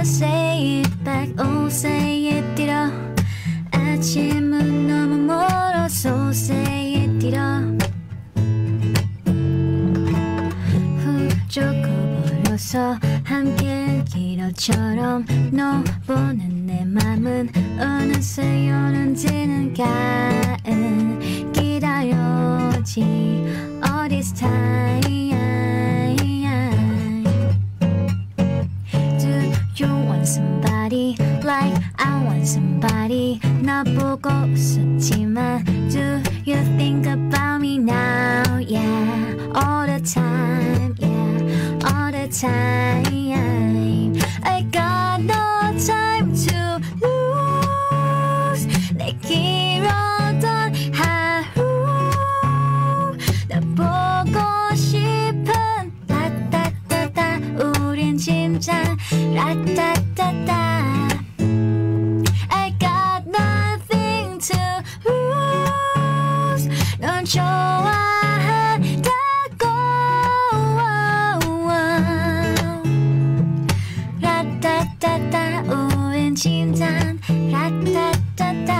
say it did 아침은 너무 멀어 So say it did 훌쩍거버려서 함께 길어처럼 너 보는 내 맘은 어느새 여는지는 가은 기다려지 All this time somebody 나 보고 웃었지만 Do you think about me now yeah all the time yeah all the time I got no time to lose 내 길었던 하루 나 보고 싶은 라따따따 우린 심장 라따따따 넌 좋아한다고 라따따따 우린 심장 라따따따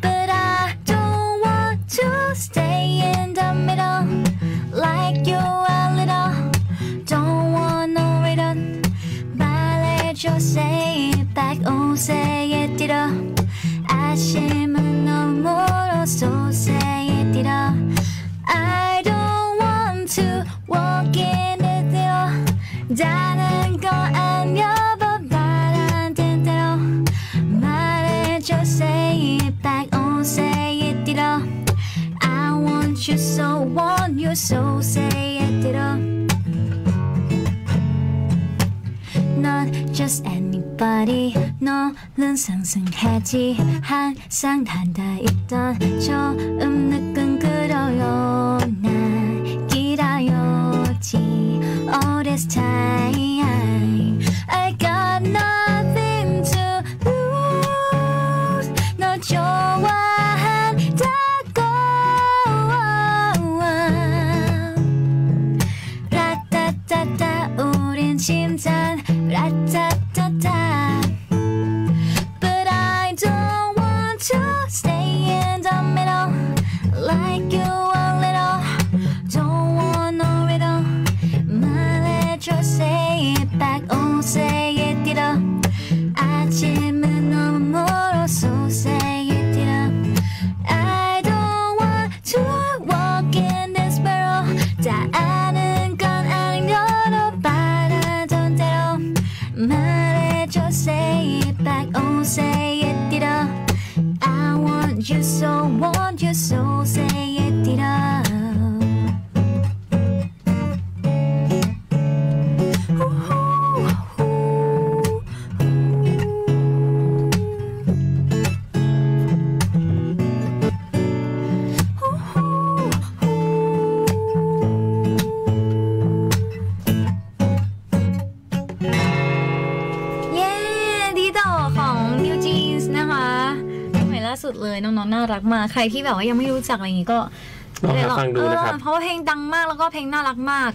But I don't want to stay in the middle like you a little. Don't want no return. 말해줘, say it back, oh say it did 아침은 너무 멀어, so say it did I don't want to walk in the door. 다른 거 아니야, but 말안 된 대로. 말해줘, say it back, oh say it did I want you so want you so say it did 넌 just anybody 너는 상승하지 항상 단다있던 처음 느낀 ล่าสุดเลยน้องๆน่ารักมากใครที่แบบว่ายังไม่รู้จักอะไรอย่างงี้ก็ลองหาฟังดูนะครับเออเพราะว่าเพลงดังมากแล้วก็เพลงน่ารักมาก